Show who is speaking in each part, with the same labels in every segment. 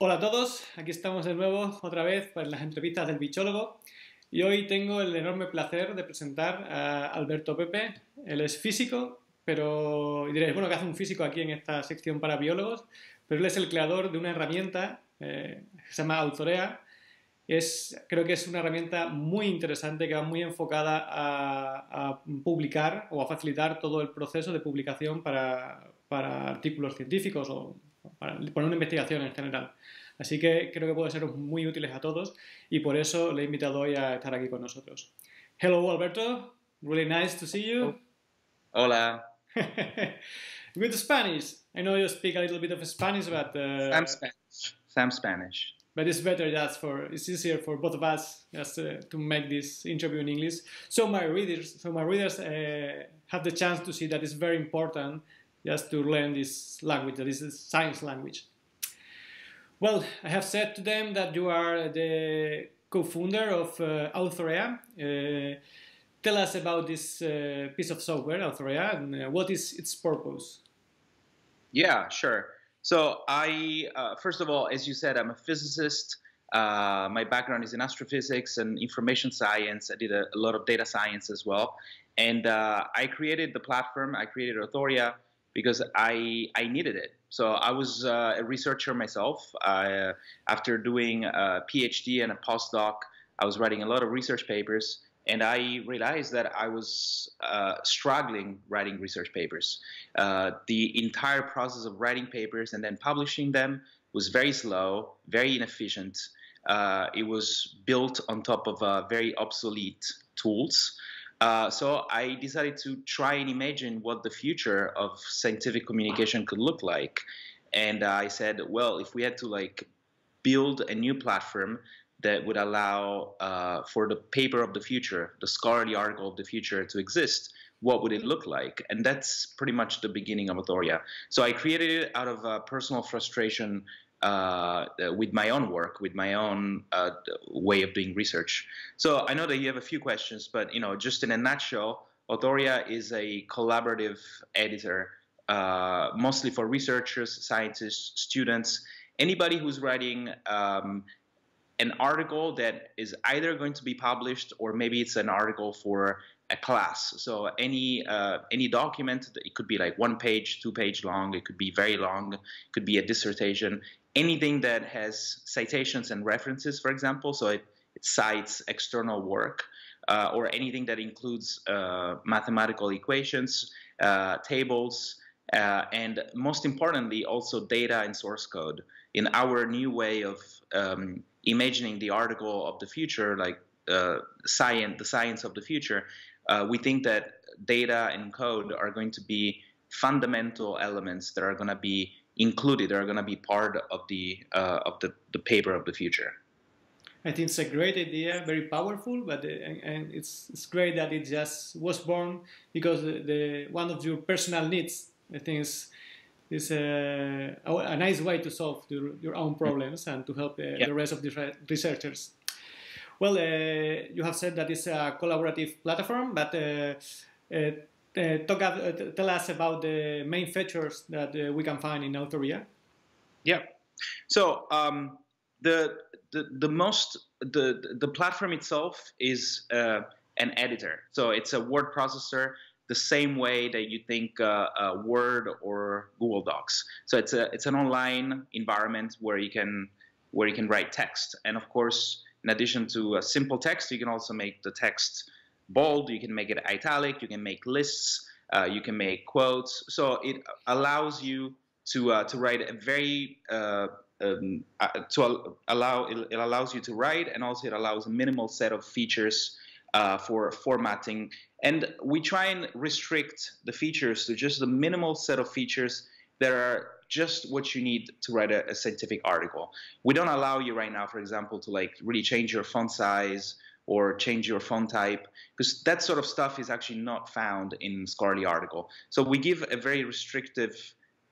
Speaker 1: Hola a todos, aquí estamos de nuevo otra vez para las entrevistas del bichólogo y hoy tengo el enorme placer de presentar a Alberto Pepe. Él es físico, pero diréis, bueno, ¿qué hace un físico aquí en esta sección para biólogos? Pero él es el creador de una herramienta eh, que se llama Autorea. Es, creo que es una herramienta muy interesante que va muy enfocada a, publicar o a facilitar todo el proceso de publicación para, para artículos científicos o para poner una investigación en general. Así que creo que puede ser muy útiles a todos y por eso le he invitado hoy a estar aquí con nosotros. Hello, Alberto. Really nice to see you.
Speaker 2: Hola.
Speaker 1: Good Spanish. I know you speak a little bit of Spanish, but uh,
Speaker 2: some Spanish. Some Spanish.
Speaker 1: But it's better just for it's easier for both of us just uh, to make this interview in English. So my readers, so my readers uh, have the chance to see that it's very important just to learn this language, that is science language. Well, I have said to them that you are the co-founder of uh, Authorea. Uh, tell us about this uh, piece of software, Authorea, and uh, what is its purpose?
Speaker 2: Yeah, sure. So I, uh, first of all, as you said, I'm a physicist. Uh, my background is in astrophysics and information science. I did a, a lot of data science as well. And I created the platform, I created Authorea because I I needed it. So I was uh, a researcher myself. Uh, after doing a PhD and a postdoc, I was writing a lot of research papers, and I realized that I was uh, struggling writing research papers. Uh, the entire process of writing papers and then publishing them was very slow, very inefficient. Uh, it was built on top of uh, very obsolete tools. Uh, so I decided to try and imagine what the future of scientific communication could look like. And uh, I said, well, if we had to like build a new platform that would allow uh, for the paper of the future, the scholarly article of the future to exist, what would it look like? And that's pretty much the beginning of Authorea. So I created it out of personal frustration uh, with my own work, with my own uh, way of doing research. So I know that you have a few questions, but you know, just in a nutshell, Authorea is a collaborative editor, uh, mostly for researchers, scientists, students, anybody who's writing um, an article that is either going to be published or maybe it's an article for a class. So any uh, any document, it could be like one page, two page long. It could be very long. It could be a dissertation anything that has citations and references, for example, so it, it cites external work, uh, or anything that includes uh, mathematical equations, uh, tables, uh, and most importantly, also data and source code. In our new way of um, imagining the article of the future, like uh, science, the science of the future, uh, we think that data and code are going to be fundamental elements that are going to be included they are going to be part of the uh, of the, the paper of the future.
Speaker 1: I think it's a great idea, very powerful, but uh, and it's it's great that it just was born because the, the one of your personal needs. I think is is a, a nice way to solve your, your own problems and to help uh, yep. the rest of the researchers. Well, uh, you have said that it's a collaborative platform, but uh, talk, uh, tell us about the main features that uh, we can find in Authorea.
Speaker 2: Yeah. So um, the, the the most the the platform itself is uh, an editor. So it's a word processor the same way that you think uh, Word or Google Docs. So it's a it's an online environment where you can where you can write text, and of course, in addition to a simple text, you can also make the text bold, you can make it italic, you can make lists, uh, you can make quotes. So it allows you to uh, to write a very uh, um, uh, to allow it, allows you to write, and also it allows a minimal set of features uh, for formatting. And we try and restrict the features to just the minimal set of features that are just what you need to write a, a scientific article. We don't allow you right now, for example, to like really change your font size or change your font type because that sort of stuff is actually not found in scholarly article. So we give a very restrictive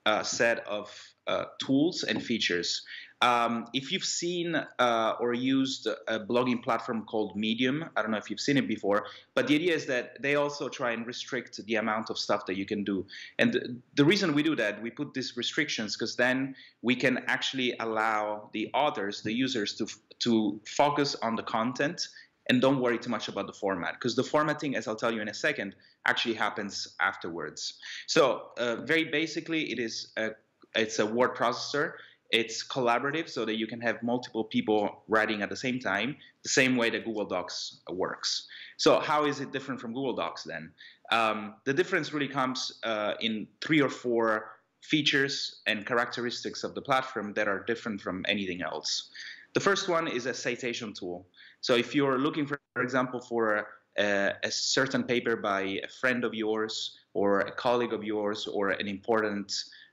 Speaker 2: uh, set of uh, tools and features. Um, if you've seen uh, or used a blogging platform called Medium, I don't know if you've seen it before, but the idea is that they also try and restrict the amount of stuff that you can do. And the reason we do that, we put these restrictions because then we can actually allow the authors, the users, to to focus on the content and don't worry too much about the format because the formatting, as I'll tell you in a second, actually happens afterwards. So uh, very basically, it is a, it's a word processor it's collaborative so that you can have multiple people writing at the same time, the same way that Google Docs works. So how is it different from Google Docs then? Um, the difference really comes uh, in three or four features and characteristics of the platform that are different from anything else. The first one is a citation tool. So if you're looking, for, for example, for a, a certain paper by a friend of yours or a colleague of yours or an important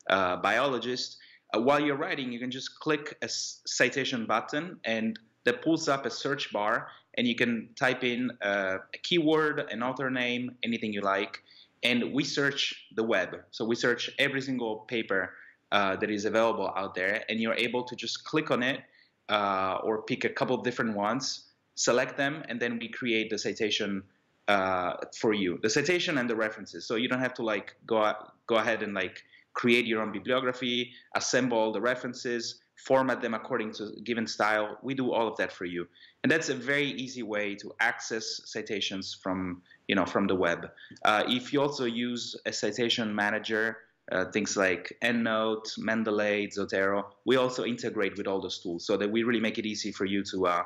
Speaker 2: uh, biologist, uh, while you're writing, you can just click a citation button and that pulls up a search bar and you can type in uh, a keyword, an author name, anything you like, and we search the web. So we search every single paper uh, that is available out there, and you're able to just click on it uh, or pick a couple of different ones, select them, and then we create the citation uh, for you, the citation and the references. So you don't have to like go go ahead and like create your own bibliography, assemble the references, format them according to given style. We do all of that for you. And that's a very easy way to access citations from, you know, from the web. Uh, if you also use a citation manager, uh, things like EndNote, Mendeley, Zotero, we also integrate with all those tools so that we really make it easy for you to, uh,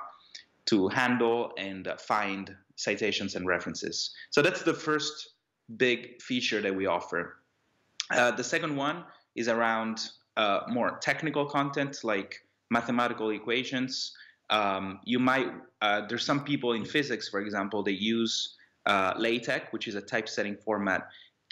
Speaker 2: to handle and find citations and references. So that's the first big feature that we offer. Uh, the second one is around uh, more technical content like mathematical equations. Um, you might uh, there's some people in physics, for example, they use uh, LaTeX, which is a typesetting format,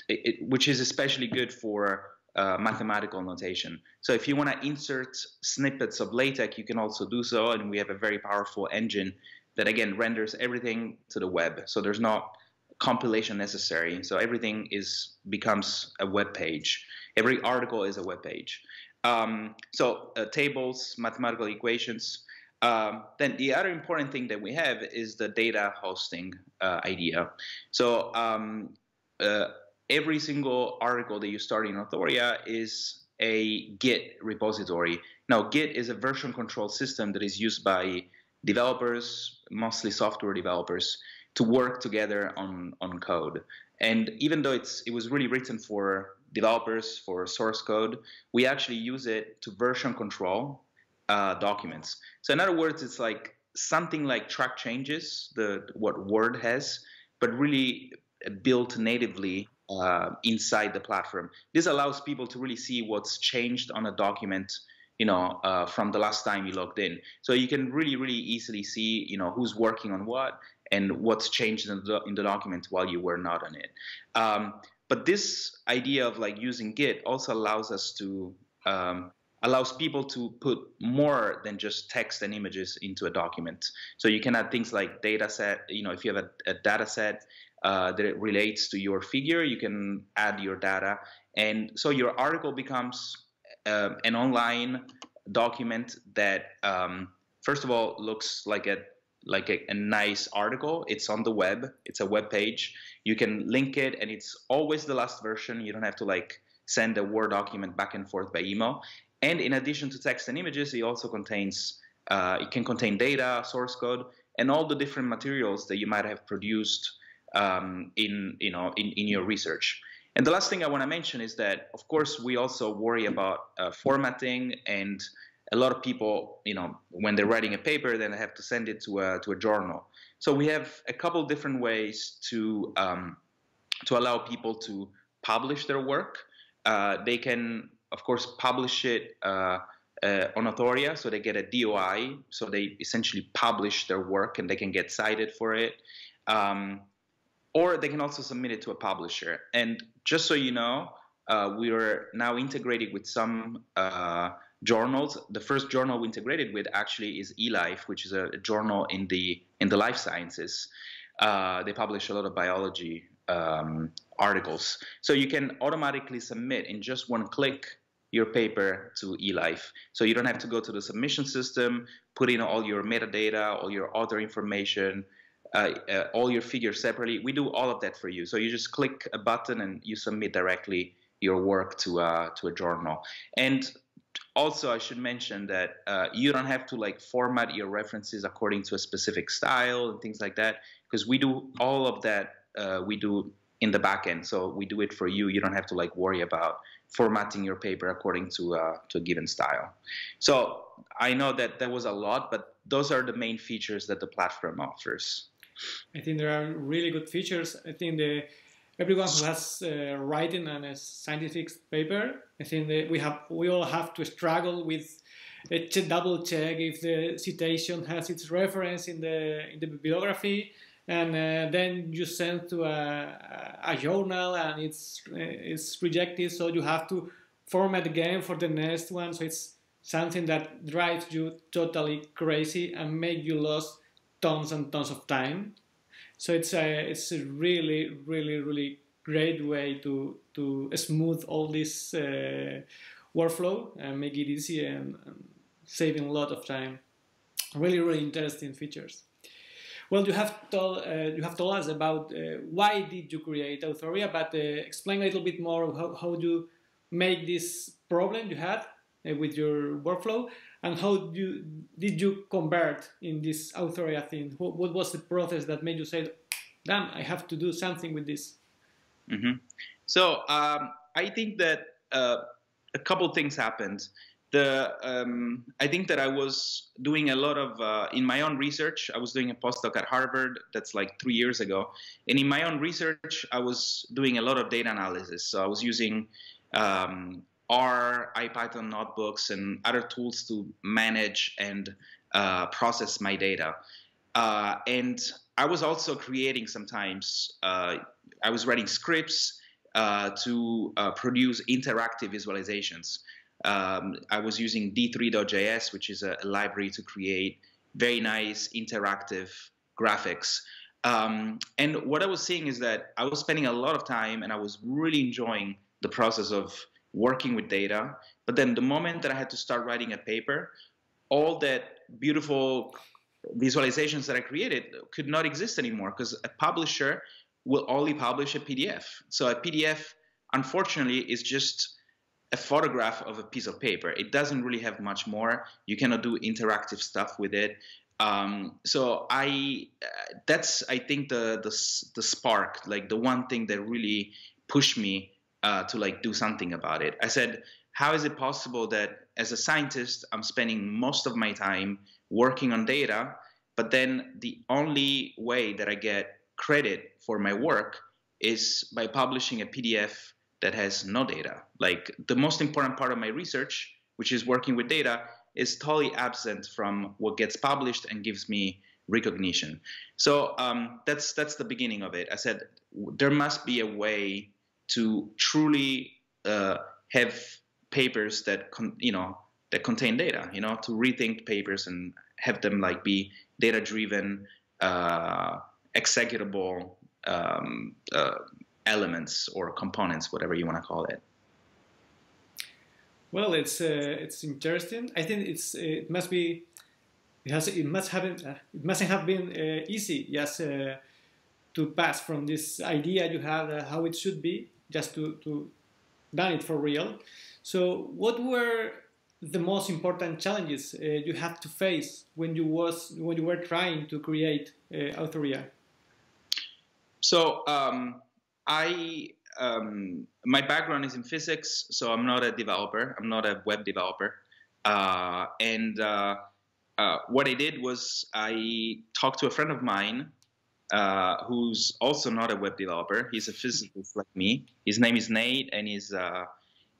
Speaker 2: it, it, which is especially good for uh, mathematical notation. So if you want to insert snippets of LaTeX, you can also do so, and we have a very powerful engine that again renders everything to the web. So there's not compilation necessary. So everything is becomes a web page. Every article is a web page. Um, so uh, tables, mathematical equations. Um, then the other important thing that we have is the data hosting uh, idea. So um, uh, every single article that you start in Authorea is a Git repository. Now, Git is a version control system that is used by developers, mostly software developers, to work together on on code. And even though it's it was really written for developers for source code, we actually use it to version control uh, documents. So in other words, it's like something like track changes, the what Word has, but really built natively uh, inside the platform. This allows people to really see what's changed on a document you know, uh, from the last time you logged in. So you can really, really easily see, you know, who's working on what and what's changed in the, in the document while you were not on it. Um, but this idea of like using Git also allows us to um, allows people to put more than just text and images into a document. So you can add things like data set. You know, if you have a, a data set uh, that it relates to your figure, you can add your data, and so your article becomes uh, an online document that um, first of all looks like a like a, a, nice article. It's on the web. It's a web page. You can link it, and it's always the last version. You don't have to like send a Word document back and forth by email. And in addition to text and images, it also contains uh, it can contain data, source code, and all the different materials that you might have produced um, in you know in, in your research. And the last thing I want to mention is that, of course, we also worry about uh, formatting and a lot of people, you know, when they're writing a paper, then they have to send it to a to a journal. So we have a couple different ways to um, to allow people to publish their work. Uh, they can, of course, publish it uh, uh, on Authorea, so they get a DOI, so they essentially publish their work and they can get cited for it. Um, or they can also submit it to a publisher. And just so you know, uh, we are now integrated with some uh, journals. The first journal we integrated with actually is eLife, which is a, journal in the in the life sciences. Uh, they publish a lot of biology um, articles, so you can automatically submit in just one click your paper to eLife. So you don't have to go to the submission system, put in all your metadata, all your author information, uh, uh, all your figures separately. We do all of that for you. So you just click a button and you submit directly your work to uh, to a journal. And also, I should mention that uh, you don't have to like format your references according to a specific style and things like that, because we do all of that. Uh, we do in the backend, so we do it for you. You don't have to like worry about formatting your paper according to uh, to a given style. So I know that that was a lot, but those are the main features that the platform offers.
Speaker 1: I think there are really good features. I think the everyone who has uh, writing on a scientific paper, I think that we have we all have to struggle with a double check if the citation has its reference in the in the bibliography, and uh, then you send to a, a journal and it's it's rejected, so you have to format again for the next one. So it's something that drives you totally crazy and make you lose tons and tons of time. So it's a it's a really really really great way to to smooth all this uh, workflow and make it easy and, and, saving a lot of time. Really really interesting features. Well, you have told uh, you have told us about uh, why did you create Authorea, but uh, explain a little bit more how how you make this problem you had uh, with your workflow and how you, did you convert in this Authorea thing? What, what, was the process that made you say, damn, I have to do something with this?
Speaker 2: Mm-hmm. So um, I think that uh, a couple things happened. The um, I think that I was doing a lot of uh, in my own research. I was doing a postdoc at Harvard. That's like three years ago. And in my own research, I was doing a lot of data analysis. So I was using um, R, IPython notebooks, and other tools to manage and uh, process my data. Uh, and I was also creating sometimes, uh, I was writing scripts uh, to uh, produce interactive visualizations. Um, I was using d3.js, which is a, a, library to create very nice interactive graphics. Um, and what I was seeing is that I was spending a lot of time and I was really enjoying the process of working with data. But then the moment that I had to start writing a paper, all that beautiful visualizations that I created could not exist anymore because a publisher will only publish a PDF. So a PDF, unfortunately, is just a photograph of a piece of paper. It doesn't really have much more. You cannot do interactive stuff with it. Um, so I, uh, that's I think the, the the spark, like the one thing that really pushed me uh, to like do something about it. I said, how is it possible that as a scientist, I'm spending most of my time working on data, but then the only way that I get credit for my work is by publishing a PDF that has no data. Like the most important part of my research, which is working with data, is totally absent from what gets published and gives me recognition. So um, that's that's the beginning of it. I said there must be a way to truly uh, have papers that con- you know that contain data you know to rethink papers and have them like be data driven uh, executable um, uh, elements or components whatever you want to call it.
Speaker 1: Well it's uh, it's interesting. I think it's it must be it has it must have been, uh, it mustn't have been uh, easy yes to pass from this idea you had how it should be just to, to done it for real. So what were the most important challenges uh, you had to face when you was when you were trying to create uh?
Speaker 2: So um, I um, my background is in physics, so I'm not a developer. I'm not a web developer, uh, and uh, uh, what I did was I talked to a friend of mine uh, who's also not a web developer. He's a physicist like me. His name is Nate, and he's uh,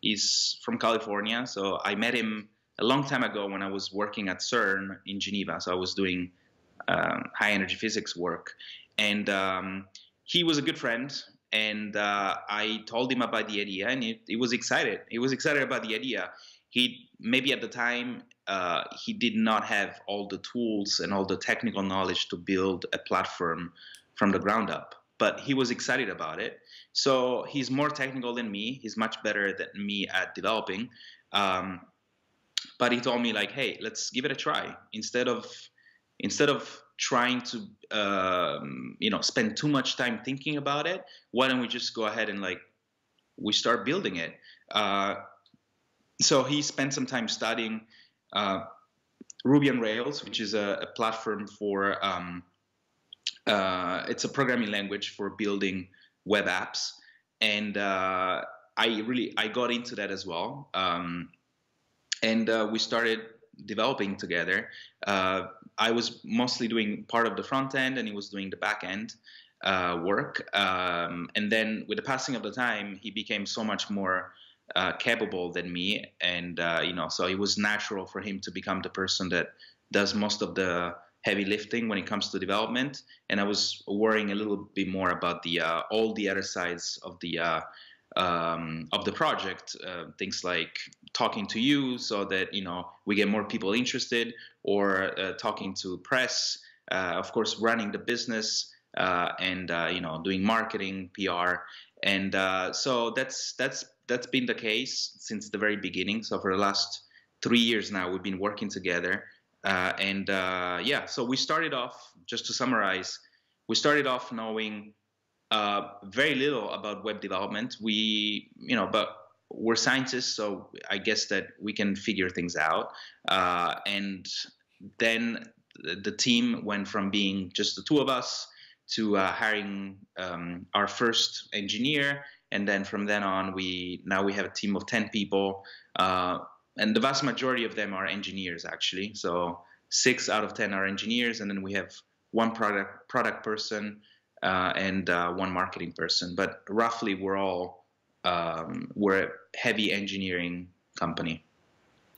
Speaker 2: he's from California. So I met him a long time ago when I was working at CERN in Geneva. So I was doing um, high energy physics work, and um, he was a good friend. And uh, I told him about the idea, and he, he was excited. He was excited about the idea. He maybe at the time uh, he did not have all the tools and all the technical knowledge to build a platform from the ground up. but he was excited about it. So he's more technical than me. He's much better than me at developing. Um, but he told me like, hey, let's give it a try. Instead of instead of trying to um, you know spend too much time thinking about it, why don't we just go ahead and like we start building it? Uh, so he spent some time studying uh, Ruby on Rails, which is a, a platform for um, uh, it's a programming language for building web apps, and uh, I really I got into that as well, um, and uh, we started developing together. Uh, I was mostly doing part of the front end, and he was doing the back end uh, work. Um, and then with the passing of the time, he became so much more uh, capable than me, and you know, so it was natural for him to become the person that does most of the heavy lifting when it comes to development, and I was worrying a little bit more about the uh, all the other sides of the uh, um, of the project, uh, things like talking to you so that you know we get more people interested, or uh, talking to press, uh, of course, running the business. Uh, and you know, doing marketing, PR, and so that's that's that's been the case since the very beginning. So for the last three years now, we've been working together, uh, and uh, yeah, so we started off, just to summarize, we started off knowing uh, very little about web development. We, you know, but we're scientists, so I guess that we can figure things out. Uh, and then the team went from being just the two of us to uh, hiring um, our first engineer, and then from then on, we now we have a team of ten people. Uh, and the vast majority of them are engineers actually. So six out of ten are engineers, and then we have one product product person uh, and uh, one marketing person. But roughly, we're all um, we're a heavy engineering company.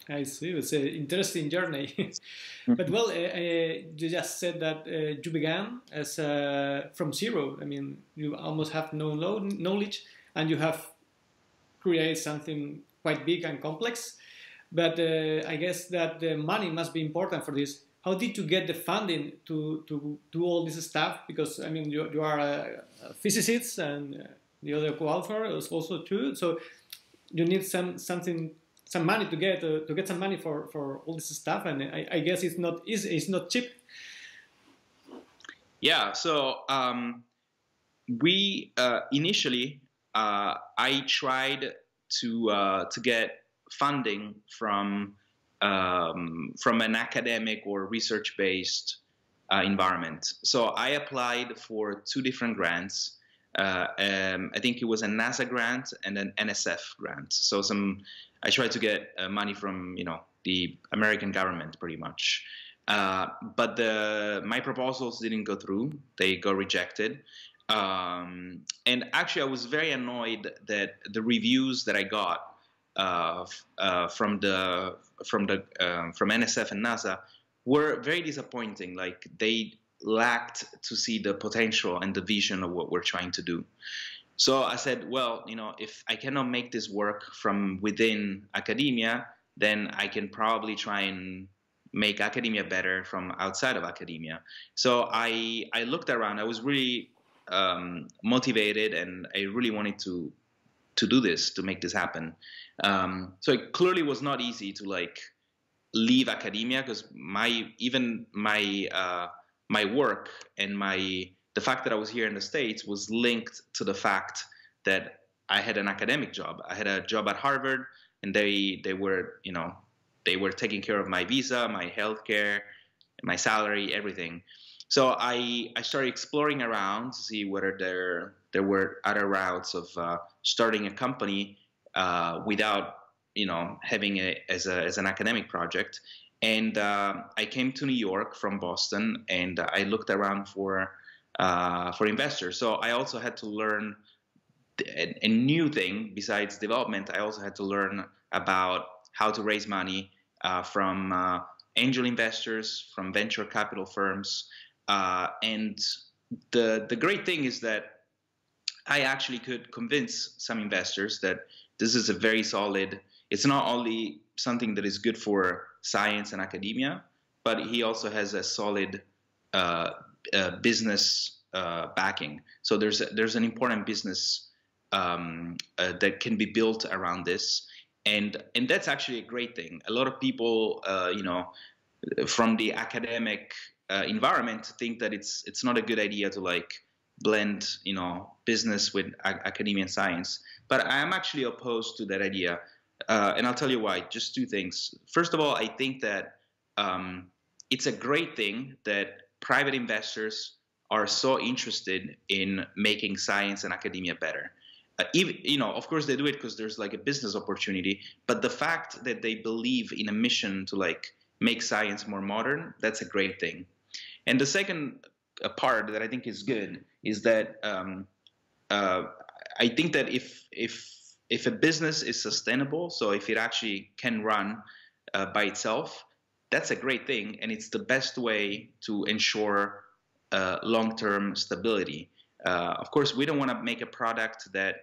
Speaker 1: I see. It's an interesting journey. but well, uh, uh, you just said that uh, you began as uh, from zero. I mean, you almost have no knowledge, and you have created something quite big and complex. But uh, I guess that the money must be important for this. How did you get the funding to, to do all this stuff? Because I mean, you, you are a, a physicist and the other co-author is also too. So you need some something some money to get uh, to get some money for, for all this stuff, and I, I guess it's not easy. It's not cheap.
Speaker 2: Yeah. So um, we uh, initially uh, I tried to uh, to get funding from um, from an academic or research based uh, environment. So I applied for two different grants. Uh, um, I think it was a NASA grant and an NSF grant. So some I tried to get uh, money from you know the American government pretty much. Uh, but the my proposals didn't go through; they got rejected. Um, and actually, I was very annoyed that the reviews that I got uh, uh, from the from the um, from NSF and NASA were very disappointing. Like they lacked to see the potential and the vision of what we're trying to do. So I said, well, you know, if I cannot make this work from within academia, then I can probably try and make academia better from outside of academia. So I I looked around. I was really um, motivated, and I really wanted to to do this to make this happen. Um, so it clearly was not easy to like leave academia because my even my uh, my work and my the fact that I was here in the states was linked to the fact that I had an academic job. I had a job at Harvard, and they they were you know they were taking care of my visa, my health care, my salary, everything. So I I started exploring around to see whether there there were other routes of uh, starting a company uh, without you know having it as, a, as an academic project. And uh, I came to New York from Boston, and I looked around for uh, for investors. So I also had to learn a, a, new thing besides development. I also had to learn about how to raise money uh, from uh, angel investors, from venture capital firms, uh, and the the great thing is that I actually could convince some investors that this is a very solid. It's not only something that is good for science and academia, but he also has a solid uh, uh, business uh, backing. So there's a, there's an important business um, uh, that can be built around this, and and that's actually a great thing. A lot of people, uh, you know, from the academic uh, environment, to think that it's it's not a good idea to like blend, you know, business with academia and science. But I am actually opposed to that idea, uh, and I'll tell you why. Just two things. First of all, I think that um, it's a great thing that private investors are so interested in making science and academia better. Uh, even, you know, of course they do it because there's like a business opportunity, but the fact that they believe in a mission to like make science more modern, that's a great thing. And the second uh, part that I think is good is that um, uh, I think that if if if a business is sustainable, so if it actually can run uh, by itself, that's a great thing, and it's the best way to ensure uh, long-term stability. Uh, of course, we don't want to make a product that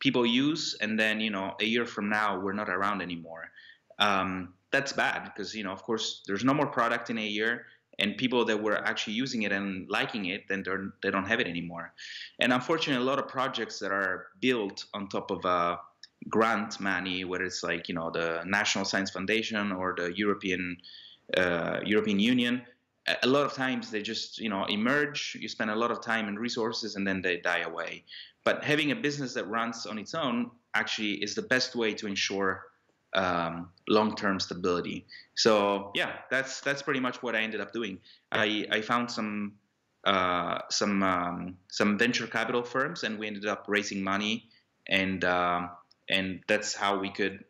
Speaker 2: people use, and then you know a year from now we're not around anymore. Um, that's bad because you know, of course, there's no more product in a year, and people that were actually using it and liking it, then they're, they don't have it anymore. And unfortunately, a lot of projects that are built on top of uh, grant money, whether it's like you know the National Science Foundation or the European uh, European Union, a lot of times they just you know emerge. You spend a lot of time and resources, and then they die away. But having a business that runs on its own actually is the best way to ensure um, long-term stability. So yeah, that's that's pretty much what I ended up doing. I, I found some uh, some um, some venture capital firms, and we ended up raising money, and um, and that's how we could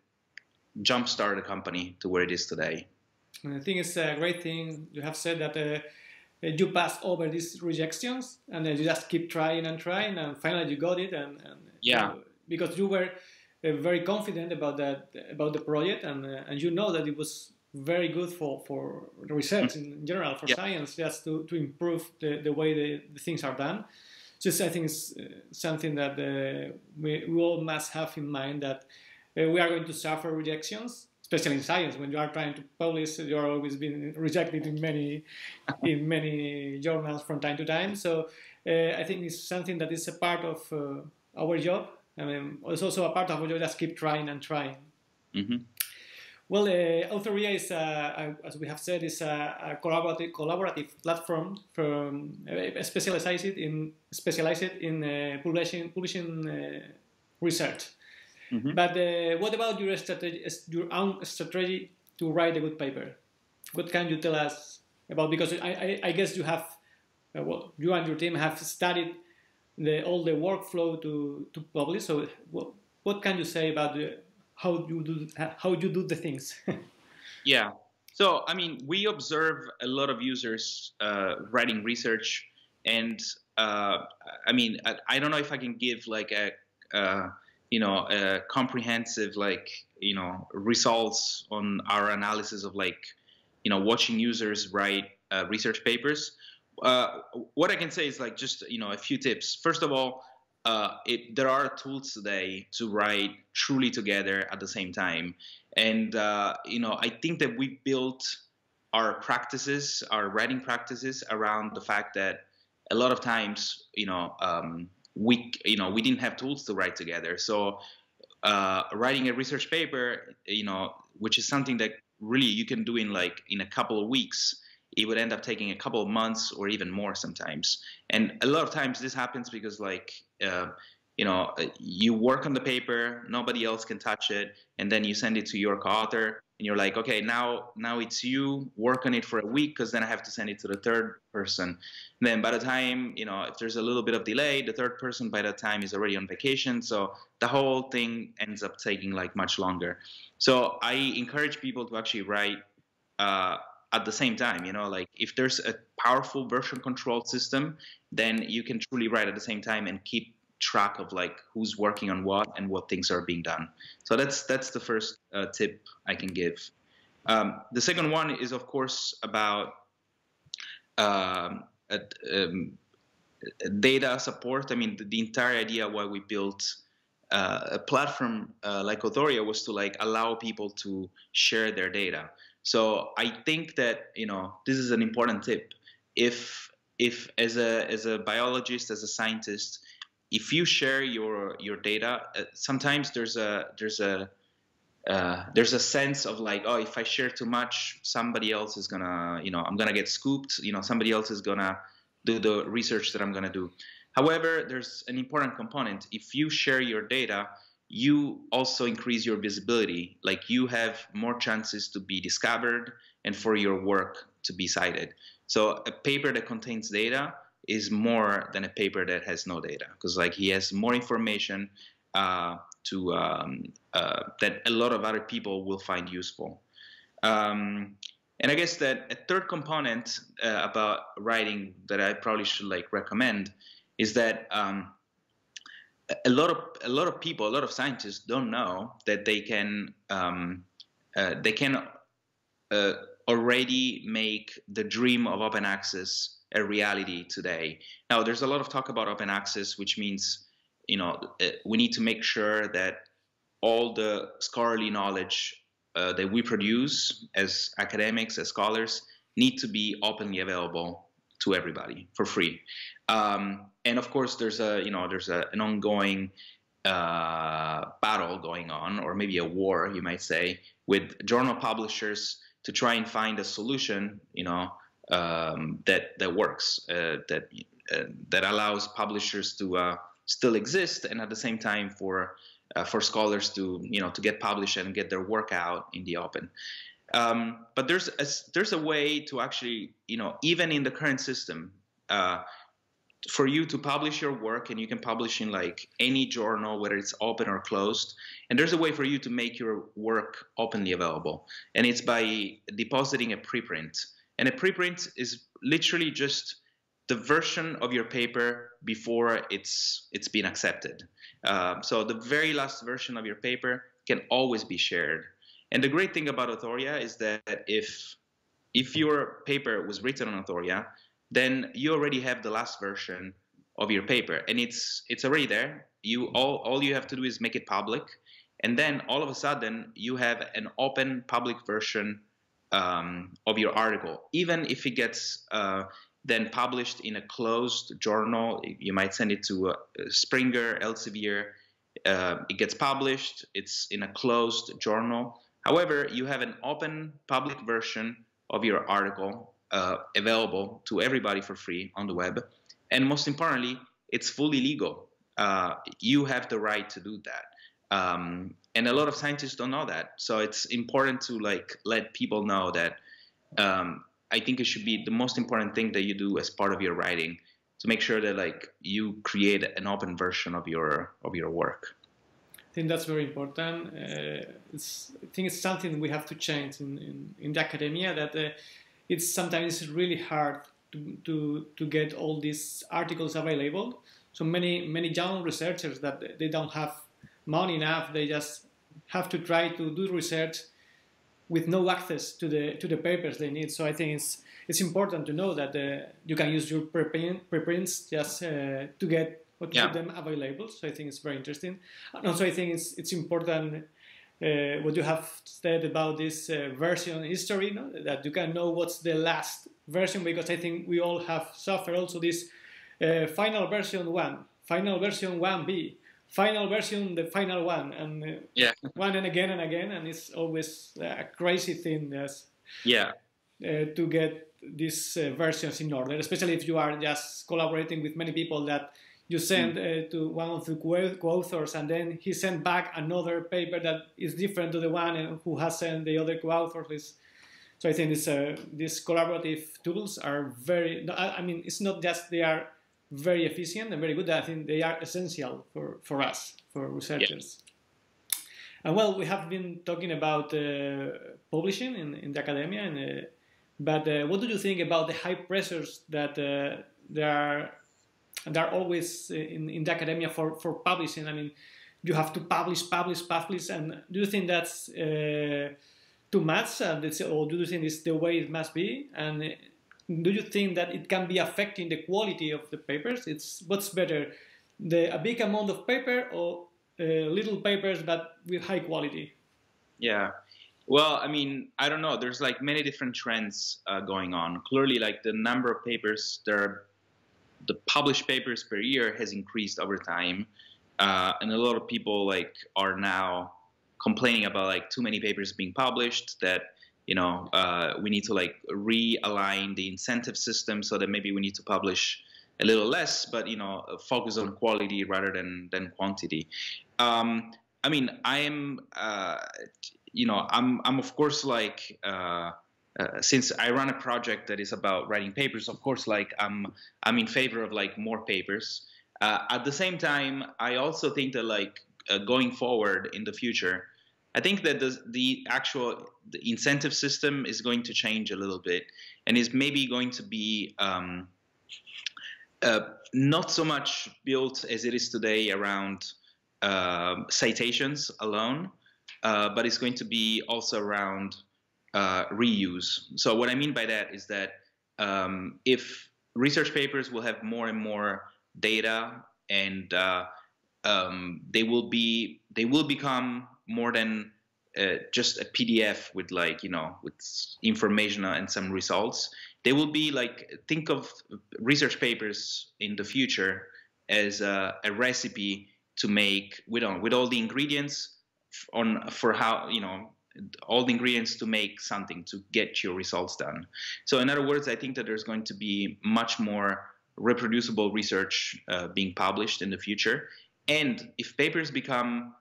Speaker 2: jumpstart the company to where it is today.
Speaker 1: I think it's a great thing you have said that uh, you pass over these rejections and then you just keep trying and trying and finally you got it and, and
Speaker 2: yeah
Speaker 1: you, because you were uh, very confident about that about the project and uh, and you know that it was very good for for research mm-hmm. in general for science just to, to improve the, the way the, the things are done. Just I think it's uh, something that uh, we, we all must have in mind that uh, we are going to suffer rejections especially in science when you are trying to publish you are always being rejected in many in many journals from time to time. So uh, i think it's something that is a part of uh, our job i mean it's also a part of our job just keep trying and trying
Speaker 2: mm-hmm.
Speaker 1: well uh, Authorea is as we have said is a, a collaborative, collaborative platform from uh, specialized in specialized in uh, publishing publishing uh, research Mm-hmm. But uh, what about your strategy, your own strategy to write a good paper? What can you tell us about? Because I, I, I guess you have, uh, well, you and your team have studied the, all the workflow to, to publish. So what, what can you say about the, how you do how you do the things?
Speaker 2: yeah. So I mean, we observe a lot of users uh, writing research, and uh, I mean, I, I, don't know if I can give like a uh, you know uh, comprehensive like you know results on our analysis of like you know watching users write uh, research papers uh, what i can say is like just you know a few tips. First of all uh, it, there are tools today to write truly together at the same time. And uh, you know i think that we built our practices our writing practices around the fact that a lot of times you know um, we you know we didn't have tools to write together. So uh, writing a research paper you know which is something that really you can do in like in a couple of weeks it would end up taking a couple of months or even more sometimes. And a lot of times this happens because like uh, you know you work on the paper nobody else can touch it and then you send it to your co-author and you're like okay now now it's you work on it for a week because then i have to send it to the third person. And then by the time you know if there's a little bit of delay the third person by that time is already on vacation so the whole thing ends up taking like much longer. So i encourage people to actually write uh, at the same time you know like if there's a powerful version control system then you can truly write at the same time and keep track of like who's working on what and what things are being done. So that's that's the first uh, tip I can give. Um, the second one is of course about um, um, data support. I mean, the, the, entire idea why we built uh, a platform uh, like Authorea was to like allow people to share their data. So I think that you know this is an important tip. If if as a as a biologist, as a scientist, if you share your your data, uh, sometimes there's a there's a uh, there's a sense of like, oh, if I share too much, somebody else is gonna, you know, I'm gonna get scooped. You know, somebody else is gonna do the research that I'm gonna do. However, there's an important component. If you share your data, you also increase your visibility. Like you have more chances to be discovered and for your work to be cited. So a paper that contains data is more than a paper that has no data because like he has more information uh, to um, uh, that a lot of other people will find useful. Um, and I guess that a third component uh, about writing that I probably should like recommend is that um, a lot of a lot of people, a lot of scientists don't know that they can um, uh, they can uh, already make the dream of open access a reality today. Now, there's a lot of talk about open access, which means you know uh, we need to make sure that all the scholarly knowledge uh, that we produce as academics, as scholars, need to be openly available to everybody for free. Um, and of course, there's a you know there's a, an ongoing uh, battle going on, or maybe a war, you might say, with journal publishers to try and find a solution, you know, um, that that works, uh, that uh, that allows publishers to uh, still exist, and at the same time for uh, for scholars to you know to get published and get their work out in the open. Um, but there's a, there's a way to actually you know even in the current system uh, for you to publish your work and you can publish in like any journal whether it's open or closed and there's a way for you to make your work openly available and it's by depositing a preprint. And a preprint is literally just the version of your paper before it's it's been accepted. Uh, so the very last version of your paper can always be shared. And the great thing about Authorea is that if if your paper was written on Authorea then you already have the last version of your paper and it's it's already there. You all all you have to do is make it public and then all of a sudden you have an open public version um, of your article. Even if it gets uh, then published in a closed journal you might send it to uh, springer elsevier uh, it gets published it's in a closed journal. However you have an open public version of your article uh, available to everybody for free on the web. And most importantly, it's fully legal. Uh, you have the right to do that. Um, and a lot of scientists don't know that. So it's important to like let people know that um, I think it should be the most important thing that you do as part of your writing to make sure that like you create an open version of your of your work.
Speaker 1: I think that's very important. Uh, I think it's something we have to change in, in, in the academia that uh, it's sometimes really hard to, to, to get all these articles available. So many many young researchers that they don't have money enough, they just have to try to do research with no access to the to the papers they need. So I think it's it's important to know that uh, you can use your preprint, preprints just uh, to get to yeah. them available. So I think it's very interesting. And also I think it's it's important uh, what you have said about this uh, version history, no? that you can know what's the last version, because I think we all have suffered also this uh, final version 1, final version 1b, final version, the final one, and uh, yeah. one and again and again, and it's always a crazy thing yes,
Speaker 2: yeah.
Speaker 1: Uh, to get these uh, versions in order, especially if you are just collaborating with many people that you send mm. uh, to one of the co-authors and then he sent back another paper that is different to the one who has sent the other co-authors. So i think this, uh, these collaborative tools are very i mean it's not just they are very efficient and very good i think they are essential for, for us for researchers. And well we have been talking about uh, publishing in, in the academia and, uh, but uh, what do you think about the high pressures that uh, there are they're always uh, in, in the academia for, for publishing. I mean, you have to publish, publish, publish. And do you think that's uh, too much? Uh, or do you think it's the way it must be? And uh, do you think that it can be affecting the quality of the papers? It's what's better, the a big amount of paper or uh, little papers but with high quality?
Speaker 2: Yeah, Well, I mean, I don't know. There's like many different trends uh, going on. Clearly, like the number of papers, there, the published papers per year has increased over time, uh, and a lot of people like are now complaining about like too many papers being published. That you know uh, we need to like realign the incentive system so that maybe we need to publish a little less, but you know focus on quality rather than than quantity. Um, I mean, I am, uh, you know, I'm, I'm of course like, uh, uh, since I run a project that is about writing papers, of course, like I'm, I'm in favor of like more papers. Uh, at the same time, I also think that like uh, going forward in the future, I think that the, the actual the incentive system is going to change a little bit, and is maybe going to be um, uh, not so much built as it is today around uh, citations alone, uh, but it's going to be also around uh, reuse. So what I mean by that is that um, if research papers will have more and more data and uh, um, they will be they will become more than uh, just a PDF with like you know with information and some results. They will be like think of research papers in the future as a, a recipe to make with all, with all the ingredients on for how you know all the ingredients to make something to get your results done. So in other words, I think that there's going to be much more reproducible research uh, being published in the future. And if papers become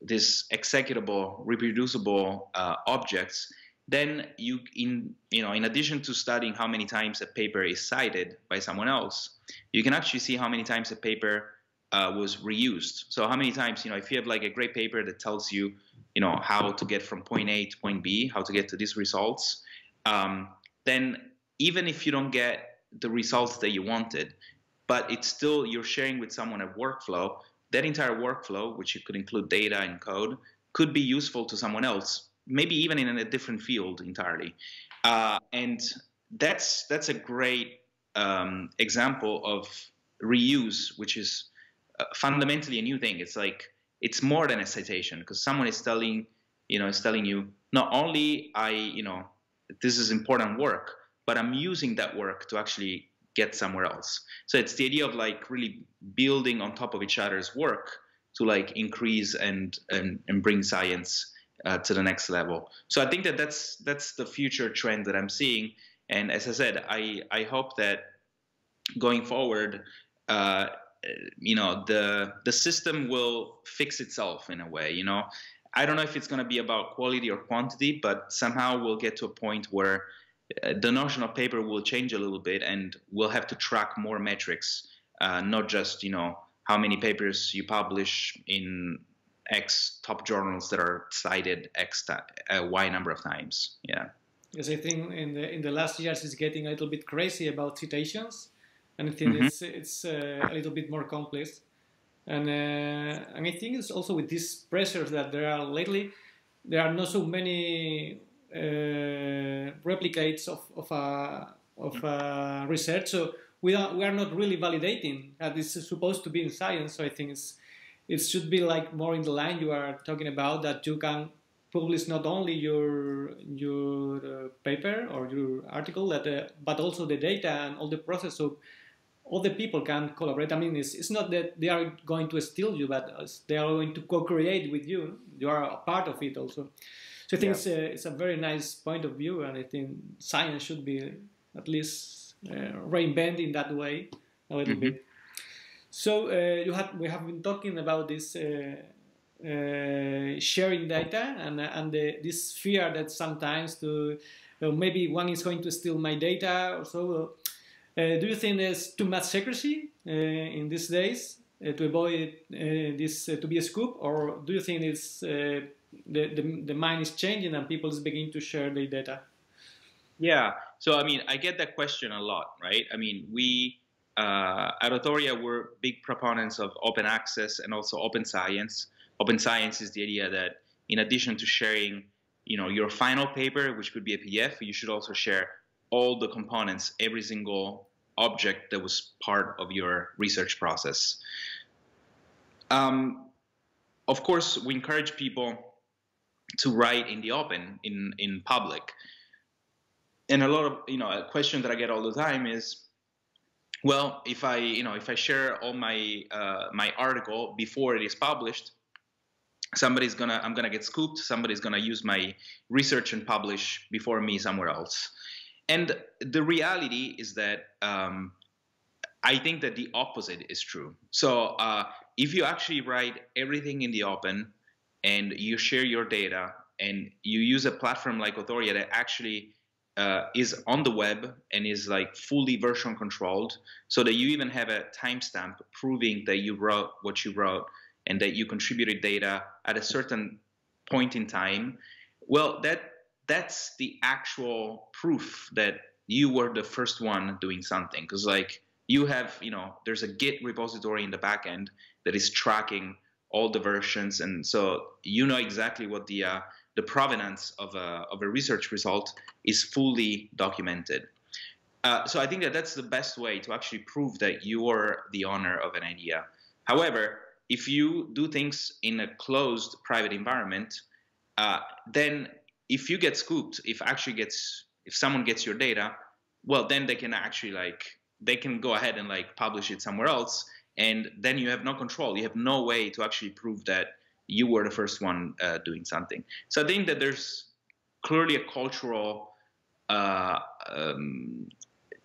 Speaker 2: this executable, reproducible uh, objects, then you in you know in addition to studying how many times a paper is cited by someone else, you can actually see how many times a paper uh, was reused. So how many times, you know, if you have like a great paper that tells you, you know, how to get from point A to point B, how to get to these results, um, then even if you don't get the results that you wanted, but it's still you're sharing with someone a workflow. That entire workflow, which you could include data and code, could be useful to someone else, maybe even in a different field entirely. Uh, and that's that's a great um, example of reuse, which is fundamentally a new thing. It's like it's more than a citation because someone is telling you know is telling you not only I you know this is important work, but I'm using that work to actually get somewhere else. So it's the idea of like really building on top of each other's work to like increase and and, and bring science uh, to the next level. So I think that that's that's the future trend that I'm seeing. And as I said, I I hope that going forward, uh, you know the the system will fix itself in a way you know? I don't know if it's going to be about quality or quantity but somehow we'll get to a point where uh, the notion of paper will change a little bit and we'll have to track more metrics uh, not just you know how many papers you publish in x top journals that are cited x uh, y number of times. Yeah.
Speaker 1: Because i think in the in the last years it's getting a little bit crazy about citations and I think mm-hmm. it's it's uh, a little bit more complex. And uh, and I think it's also with these pressures that there are lately, there are not so many uh, replicates of of a of a research. So we are we are not really validating that this is supposed to be in science. So I think it's it should be like more in the line you are talking about that you can publish not only your your uh, paper or your article that uh, but also the data and all the process so other people can collaborate. I mean, it's, it's not that they are going to steal you, but they are going to co-create with you. You are a part of it also. So I think yeah. it's, a, it's a very nice point of view, and I think science should be at least uh, reinvented in that way a little mm-hmm. bit. So uh, you have we have been talking about this uh, uh sharing data and and the, this fear that sometimes to maybe one is going to steal my data or so uh, do you think there's too much secrecy uh, in these days uh, to avoid this to be a scoop, or do you think it's the, the the mind is changing and people is beginning to share their data?
Speaker 2: Yeah. So I mean, I get that question a lot, right? I mean, we uh, at Authorea we're big proponents of open access and also open science. Open science is the idea that in addition to sharing, you know, your final paper, which could be a PDF, you should also share all the components, every single object that was part of your research process. Um, of course, we encourage people to write in the open in in public. And a lot of you know a question that I get all the time is, well, if I you know if I share all my uh, my article before it is published, somebody's gonna I'm gonna get scooped. Somebody's gonna use my research and publish before me somewhere else. And the reality is that um, I think that the opposite is true. So uh, if you actually write everything in the open and you share your data and you use a platform like Authorea that actually uh, is on the web and is like fully version controlled, so that you even have a timestamp proving that you wrote what you wrote and that you contributed data at a certain point in time. Well, that that's the actual proof that you were the first one doing something. Because like you have you know there's a git repository in the backend that is tracking all the versions and so you know exactly what the uh, the provenance of a, of a research result is fully documented. Uh, so i think that that's the best way to actually prove that you are the owner of an idea. However if you do things in a closed private environment uh, then if you get scooped, if actually gets if someone gets your data, well then they can actually like they can go ahead and like publish it somewhere else and then you have no control. You have no way to actually prove that you were the first one uh, doing something. So I think that there's clearly a cultural uh, um,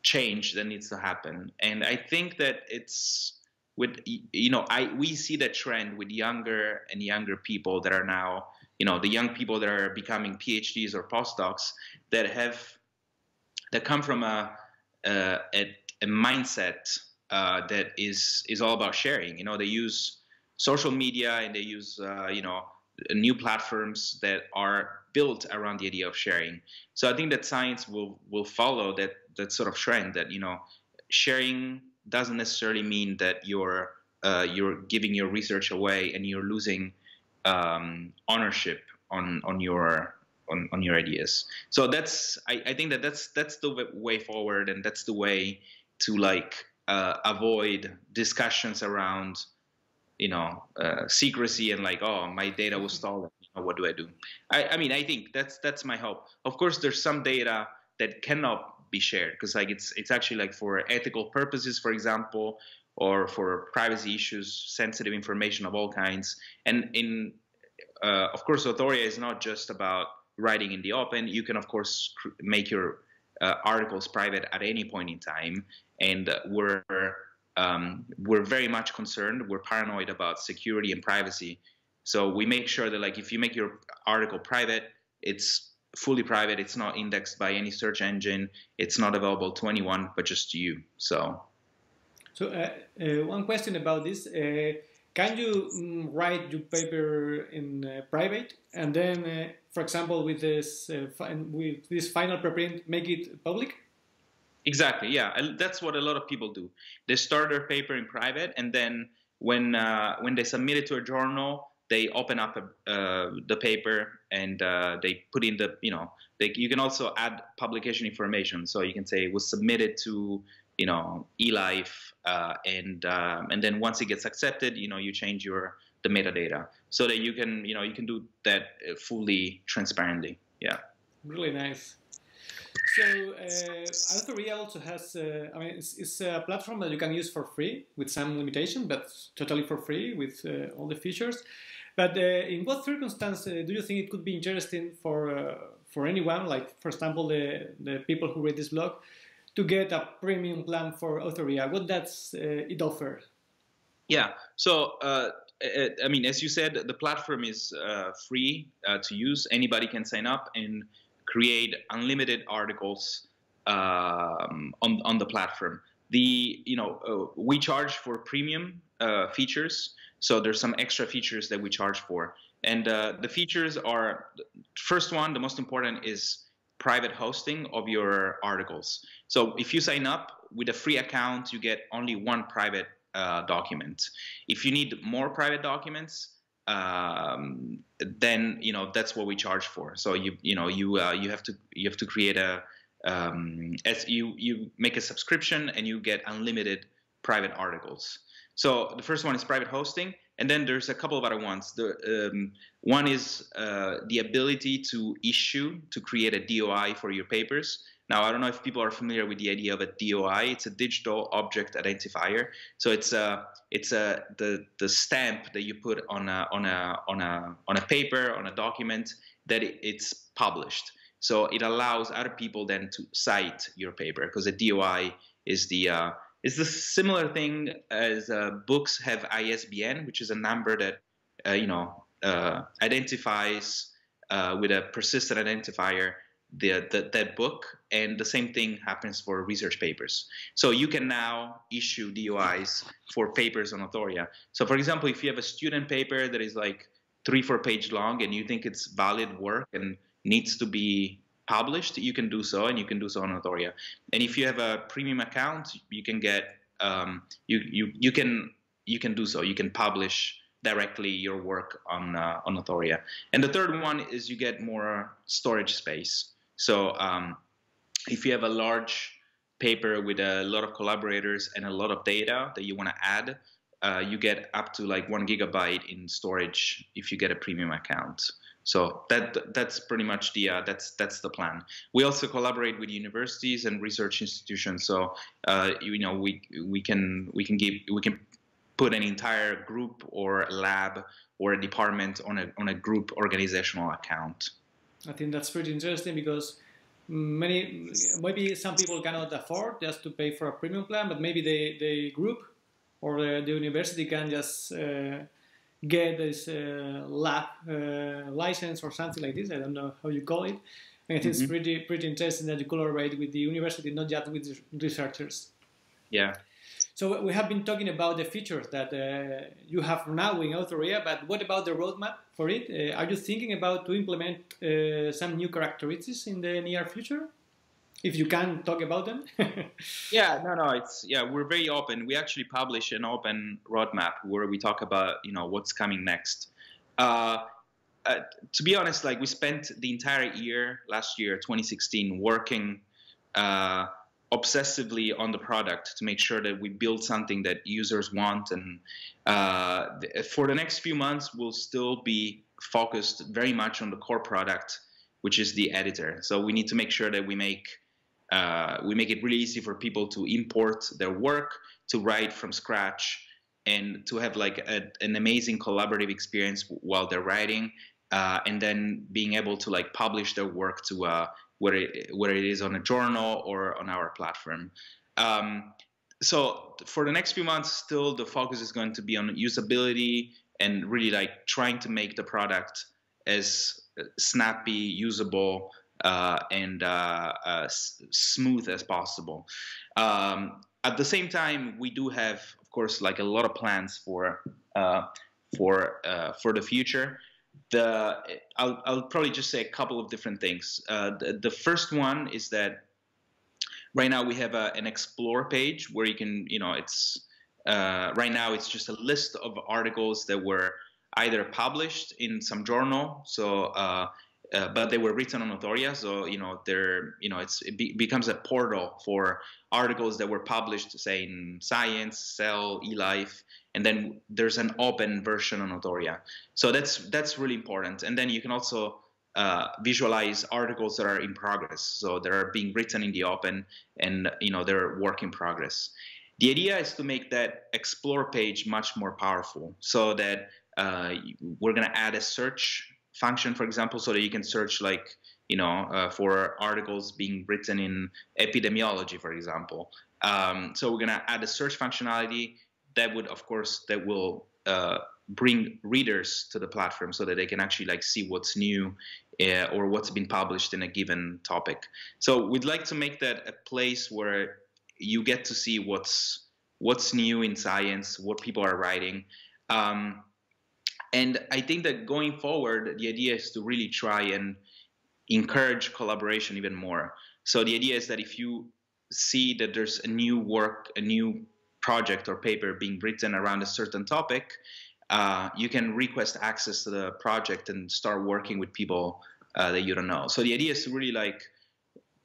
Speaker 2: change that needs to happen, and I think that it's with you know I we see that trend with younger and younger people that are now you know the young people that are becoming PhDs or postdocs that have that come from a a, a mindset uh, that is is all about sharing. You know, they use social media and they use uh, you know new platforms that are built around the idea of sharing. So I think that science will will follow that that sort of trend that you know sharing doesn't necessarily mean that you're uh, you're giving your research away and you're losing um, ownership on on your on, on your ideas. So that's I, I think that that's that's the way forward, and that's the way to like uh, avoid discussions around you know uh, secrecy and like oh my data was stolen. what do I do? I, I mean I think that's that's my hope. Of course, there's some data that cannot be shared because like it's it's actually like for ethical purposes, for example, or for privacy issues, sensitive information of all kinds. And in, uh, of course, Authorea is not just about writing in the open. You can, of course, make your uh, articles private at any point in time. And we're um, we're very much concerned. We're paranoid about security and privacy. So we make sure that, like, if you make your article private, it's fully private. It's not indexed by any search engine. It's not available to anyone but just you. So
Speaker 1: so uh, uh, one question about this. Uh, can you mm, write your paper in uh, private and then, uh, for example, with this uh, with this final preprint, make it public?
Speaker 2: Exactly. Yeah, that's what a lot of people do. They start their paper in private, and then when when they submit it to a journal, they open up a, the paper and they put in the you know they, you can also add publication information. So you can say it was submitted to you know eLife, uh, and um, and then once it gets accepted, you know you change your the metadata so that you can you know you can do that uh, fully transparently. Yeah.
Speaker 1: Really nice. So uh, also has, uh, I mean, it's, it's, a platform that you can use for free with some limitation, but totally for free with uh, all the features. But uh, in what circumstance uh, do you think it could be interesting for uh, for anyone, like for example the the people who read this blog, to get a premium plan for Authorea? What does it offer?
Speaker 2: Yeah, so I mean, as you said, the platform is uh, free uh, to use. Anybody can sign up and create unlimited articles um, on on the platform. The you know uh, we charge for premium features, so there's some extra features that we charge for, and the features are first one, the most important is private hosting of your articles. So if you sign up with a free account, you get only one private uh, document. If you need more private documents, um, then you know that's what we charge for. So you you know you uh, you have to you have to create a um, as you you make a subscription and you get unlimited private articles. So the first one is private hosting, and then there's a couple of other ones. The um, one is uh, the ability to issue to create a DOI for your papers. Now, I don't know if people are familiar with the idea of a DOI. It's a digital object identifier. So it's a it's a the the stamp that you put on a on a on a on a paper on a document that it's published. So it allows other people then to cite your paper because a DOI is the uh, is the similar thing as uh, books have ISBN, which is a number that uh, you know uh, identifies uh, with a persistent identifier the, the, that book, and the same thing happens for research papers. So you can now issue DOIs for papers on Authorea. So for example, if you have a student paper that is like three, four page long, and you think it's valid work and needs to be published, you can do so, and you can do so on Authorea. And if you have a premium account, you can get um, you you you can you can do so. You can publish directly your work on uh, on Authorea. And the third one is you get more storage space. So um, if you have a large paper with a lot of collaborators and a lot of data that you want to add, uh, you get up to like one gigabyte in storage if you get a premium account. So that that's pretty much the uh, that's that's the plan. We also collaborate with universities and research institutions. So uh, you know we we can we can give we can put an entire group or lab or a department on a on a group organizational account.
Speaker 1: I think that's pretty interesting because many maybe some people cannot afford just to pay for a premium plan, but maybe the the group or the, the university can just uh, get this uh, lab uh, license or something like this. I don't know how you call it. And I think mm-hmm. it's pretty pretty interesting that you collaborate with the university, not just with researchers.
Speaker 2: Yeah.
Speaker 1: So we have been talking about the features that uh, you have now in Authorea, but what about the roadmap for it? Uh, are you thinking about to implement uh, some new characteristics in the near future? If you can talk about them.
Speaker 2: Yeah no no it's yeah we're very open. We actually publish an open roadmap where we talk about you know what's coming next. Uh, uh, to be honest like we spent the entire year last year 2016 working uh, obsessively on the product to make sure that we build something that users want and uh, for the next few months we'll still be focused very much on the core product which is the editor. So we need to make sure that we make uh, we make it really easy for people to import their work, to write from scratch, and to have like a, an amazing collaborative experience while they're writing, uh, and then being able to like publish their work to uh, whether it, it is on a journal or on our platform. Um, so for the next few months, still the focus is going to be on usability and really like trying to make the product as snappy, usable, uh, and uh, uh, smooth as possible. Um, at the same time, we do have, of course, like a lot of plans for for for the future. The I'll, I'll probably just say a couple of different things. The, the, first one is that right now we have a, an explore page where you can, you know, it's uh, right now it's just a list of articles that were either published in some journal. So uh, uh, but they were written on Authorea, so you know they're you know it be, becomes a portal for articles that were published, say in Science, Cell, eLife, and then there's an open version on Authorea. So that's that's really important. And then you can also uh, visualize articles that are in progress, so they are being written in the open, and you know they're work in progress. The idea is to make that explore page much more powerful, so that uh, we're going to add a search function, for example, so that you can search like you know uh, for articles being written in epidemiology, for example. Um, so we're gonna add a search functionality that would, of course, that will uh, bring readers to the platform so that they can actually like see what's new uh, or what's been published in a given topic. So we'd like to make that a place where you get to see what's what's new in science, what people are writing. Um, and I think that going forward, the idea is to really try and encourage collaboration even more. So the idea is that if you see that there's a new work, a new project or paper being written around a certain topic, uh, you can request access to the project and start working with people uh, that you don't know. So the idea is to really like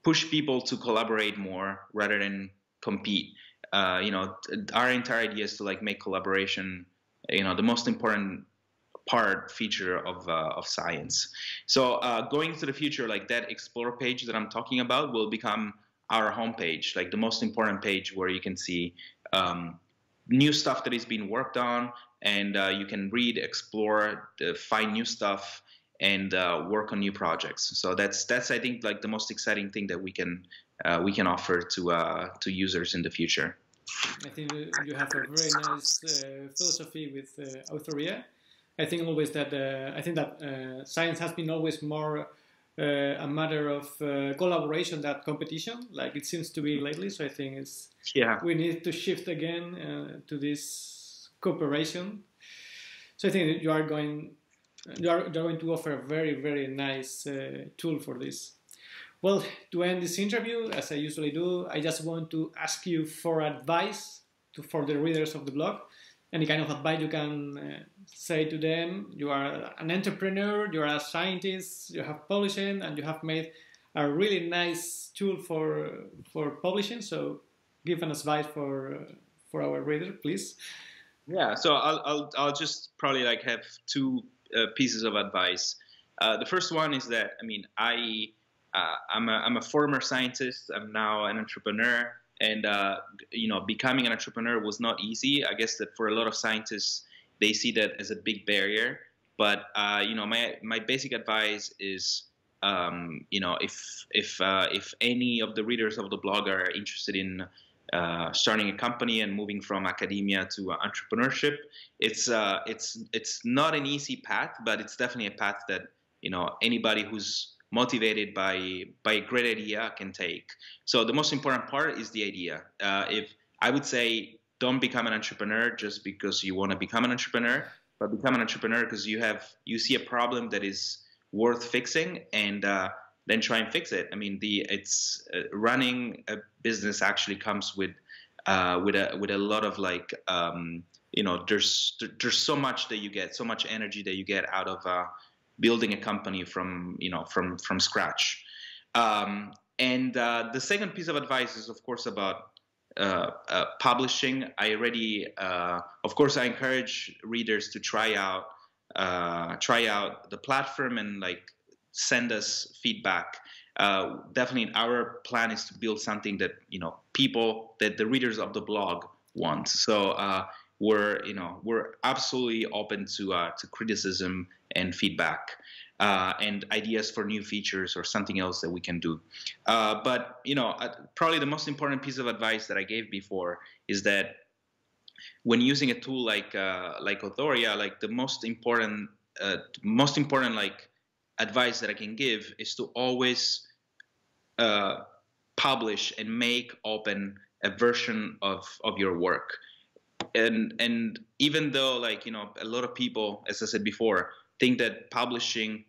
Speaker 2: push people to collaborate more rather than compete. Uh, you know, our entire idea is to like make collaboration you know the most important part feature of uh, of science. So uh, going to the future, like that Explore page that I'm talking about, will become our homepage, like the most important page where you can see um, new stuff that is being worked on, and uh, you can read, explore, uh, find new stuff, and uh, work on new projects. So that's that's I think like the most exciting thing that we can uh, we can offer to uh, to users in the future.
Speaker 1: I think you have a very nice uh, philosophy with Authorea. I think always that I think that science has been always more uh, a matter of uh, collaboration that competition like it seems to be lately. So i think it's
Speaker 2: yeah.
Speaker 1: we need to shift again uh, to this cooperation. So i think you are going you are, you are going to offer a very very nice uh, tool for this. Well to end this interview as i usually do i just want to ask you for advice to, for the readers of the blog. Any kind of advice you can uh, say to them you are an entrepreneur you are a scientist you have publishing and you have made a really nice tool for for publishing so give an advice for for our reader please.
Speaker 2: Yeah so i'll i'll, I'll just probably like have two uh, pieces of advice. Uh, the first one is that i mean i uh, I'm, a, I'm a former scientist i'm now an entrepreneur and uh, you know becoming an entrepreneur was not easy. I guess that for a lot of scientists they see that as a big barrier but uh, you know my my basic advice is um, you know if if uh, if any of the readers of the blog are interested in uh, starting a company and moving from academia to entrepreneurship it's uh, it's it's not an easy path but it's definitely a path that you know anybody who's motivated by by a great idea can take. So the most important part is the idea. Uh, if I would say, don't become an entrepreneur just because you want to become an entrepreneur, but become an entrepreneur because you have you see a problem that is worth fixing and uh, then try and fix it. I mean, the it's uh, running a business actually comes with uh, with a with a lot of like um, you know there's there's so much that you get, so much energy that you get out of uh, building a company from you know from from scratch. Um, and uh, the second piece of advice is, of course, about uh, uh, publishing. I already, uh, of course, I encourage readers to try out uh, try out the platform and like send us feedback. Definitely, our plan is to build something that you know people that the readers of the blog want. So we're you know we're absolutely open to to criticism and feedback uh, and ideas for new features or something else that we can do. Uh, but you know uh, probably the most important piece of advice that I gave before is that when using a tool like uh, like Authorea, like the most important uh, most important like advice that I can give is to always publish and make open a version of of your work and and even though like you know a lot of people as i said before think that publishing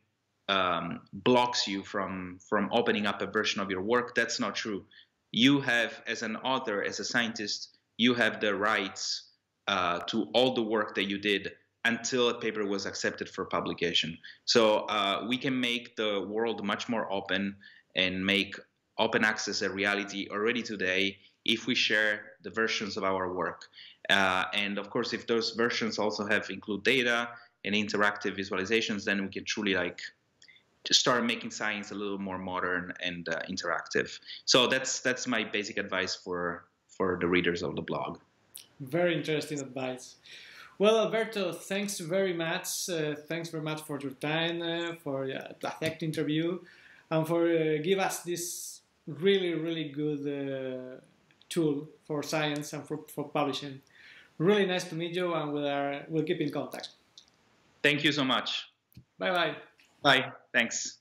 Speaker 2: um, blocks you from from opening up a version of your work. That's not true. You have as an author as a scientist you have the rights uh, to all the work that you did until a paper was accepted for publication. So uh, we can make the world much more open and make open access a reality already today if we share the versions of our work. Uh, and of course, if those versions also have include data and interactive visualizations, then we can truly like start making science a little more modern and uh, interactive. So that's that's my basic advice for for the readers of the blog.
Speaker 1: Very interesting advice. Well, Alberto, thanks very much. Uh, thanks very much for your time, uh, for uh, the effect interview, and for uh, give us this really, really good uh, tool for science and for, for publishing. Really nice to meet you, and we'll, we'll keep in contact.
Speaker 2: Thank you so much.
Speaker 1: Bye bye.
Speaker 2: Bye. Thanks.